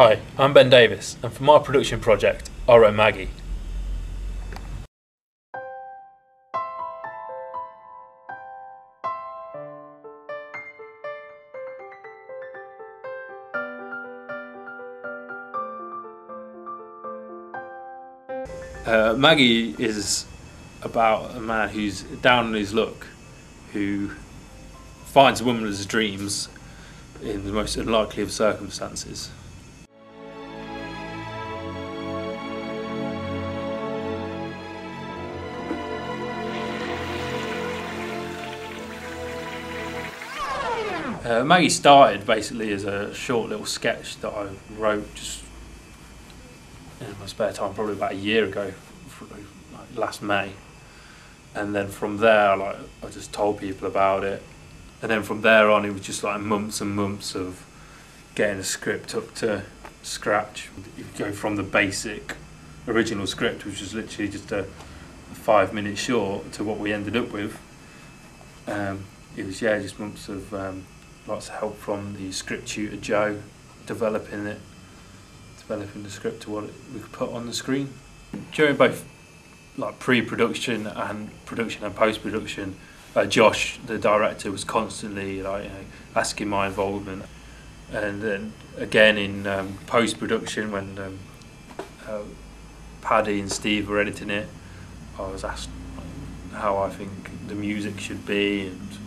Hi, I'm Ben Davis, and for my production project, wrote Maggie. Uh, Maggie is about a man who's down on his luck, who finds a woman of his dreams in the most unlikely of circumstances. Uh, Maggie started basically as a short little sketch that I wrote just in my spare time, probably about a year ago, like last May. And then from there, like I just told people about it, and then from there on, it was just like months and months of getting a script up to scratch. You go from the basic original script, which was literally just a, five minute short, to what we ended up with. Um, it was yeah, just months of um, lots of help from the script tutor Joe, developing it, developing the script to what we could put on the screen. During both like pre-production and production and post-production, uh, Josh, the director, was constantly like you know, asking my involvement, and then again in um, post-production when um, uh, Paddy and Steve were editing it, I was asked how I think the music should be and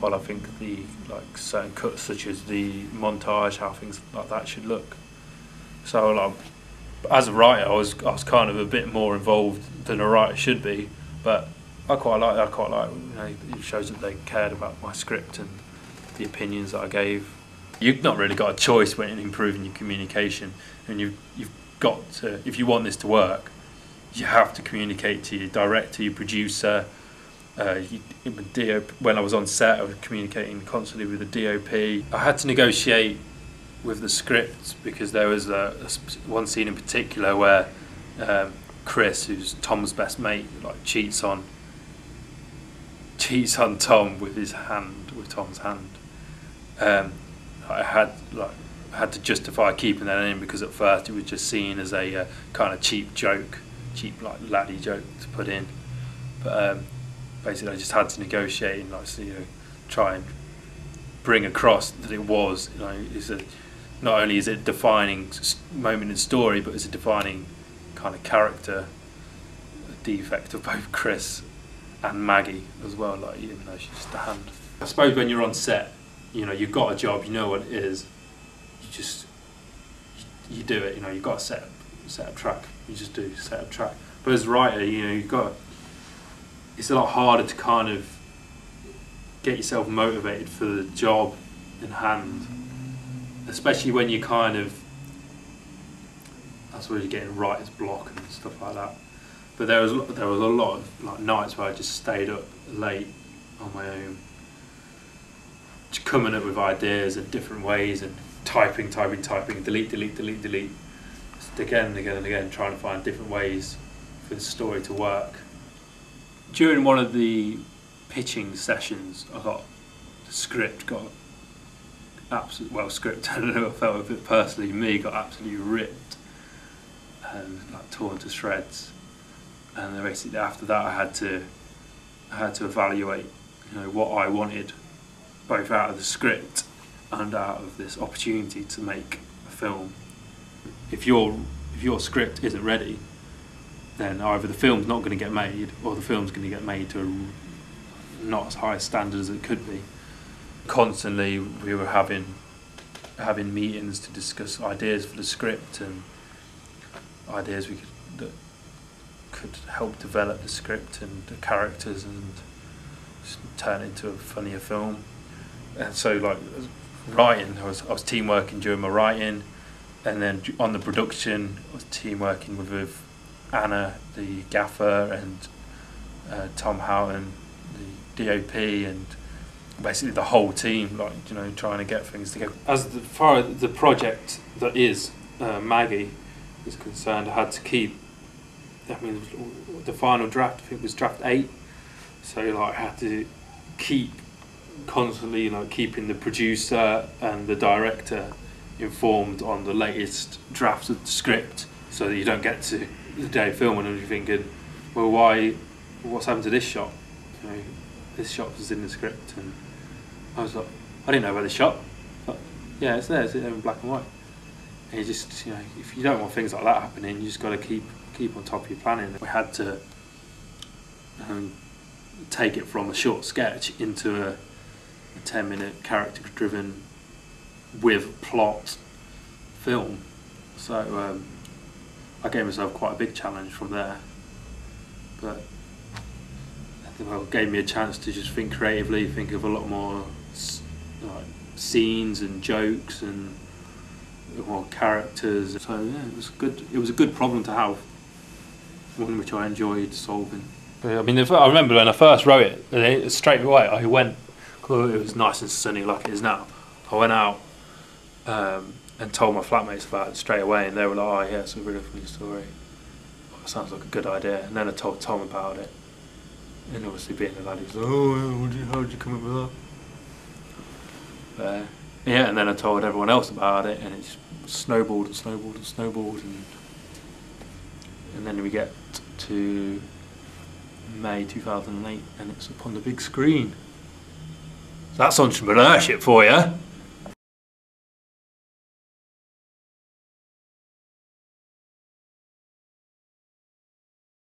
what I think the like certain cuts such as the montage, how things like that should look. So like, as a writer, I was I was kind of a bit more involved than a writer should be, but I quite like I quite like you know it shows that they cared about my script and the opinions that I gave. You've not really got a choice when improving your communication, and you you've got to if you want this to work, you have to communicate to your director, your producer. Uh, you, when I was on set, I was communicating constantly with the DOP. I had to negotiate with the script because there was a, a one scene in particular where um, Chris, who's Tom's best mate, like cheats on cheats on Tom with his hand, with Tom's hand. Um, I had like had to justify keeping that in because at first it was just seen as a uh, kind of cheap joke, cheap like laddie joke to put in. But um, basically, I just had to negotiate and like you know try and bring across that it was you know is a not only is it defining moment in story, but it's a defining kind of character defect of both Chris and Maggie as well. Like even though she's just a hand. I suppose when you're on set, you know you've got a job, you know what it is. You just you do it. You know you've got to set up, set up track. You just do set up track. But as a writer, you know you've got. It's a lot harder to kind of get yourself motivated for the job in hand, especially when you kind of. I suppose you're getting writer's block and stuff like that. But there was there was a lot of like nights where I just stayed up late on my own, just coming up with ideas and different ways and typing, typing, typing, delete, delete, delete, delete, again and again and again, trying to find different ways for the story to work. During one of the pitching sessions, I got the script got absolutely well script. I don't know. I felt a bit personally. Me got absolutely ripped and like torn to shreds and then basically after that I had to I had to evaluate you know what I wanted both out of the script and out of this opportunity to make a film if your if your script isn't ready then either the film's not going to get made or the film's going to get made to a not as high a standard as it could be constantly we were having having meetings to discuss ideas for the script and ideas we could that could help develop the script and the characters and turn it into a funnier film. And so, like writing, I was I was team working during my writing, and then on the production, I was team working with, with Anna, the gaffer, and uh, Tom Houghton, the DOP, and basically the whole team, like you know, trying to get things together. As the, far as the project that is uh, Maggie is concerned, I had to keep I mean, the final draft, I think was draft eight. So like, I had to keep constantly like keeping the producer and the director informed on the latest draft of the script, so that you don't get to the day of filming and you're thinking, well, why? What's happened to this shot? You know, this shot was in the script, and I was like, I didn't know about this shot, but yeah, it's there. It's there in black and white. And you just, you know, if you don't want things like that happening, you just got to keep keep on top of your planning. We had to um, take it from a short sketch into a, a 10 minute character driven with plot film. So um, I gave myself quite a big challenge from there. But it gave me a chance to just think creatively, think of a lot more like, scenes and jokes and more characters. So yeah, it was good. It was a good problem to have, one which I enjoyed solving. I mean, I remember when I first wrote it, straight away I went. It was nice and sunny like it is now. I went out um, and told my flatmates about it straight away, and they were like, "Oh yeah, it's a really funny story. Sounds like a good idea." And then I told Tom about it, and obviously being the lad, he was like, "Oh, how did you come up with that?" Uh, yeah, and then I told everyone else about it, and it snowballed and snowballed and snowballed, and and then we get to May 2008, and it's upon the big screen. That's entrepreneurship for you.